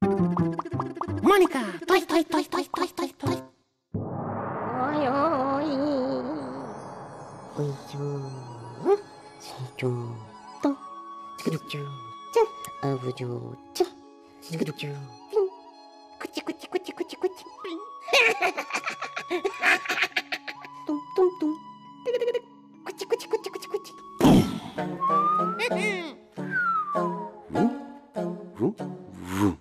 モニカトイトイトイトイトイトイトイおいおいおいちょーしちょーとくちーちゃんあぶじょちゃんくちーくちくちくちくちくちトントントンくちくちくちくちくちンンンンンン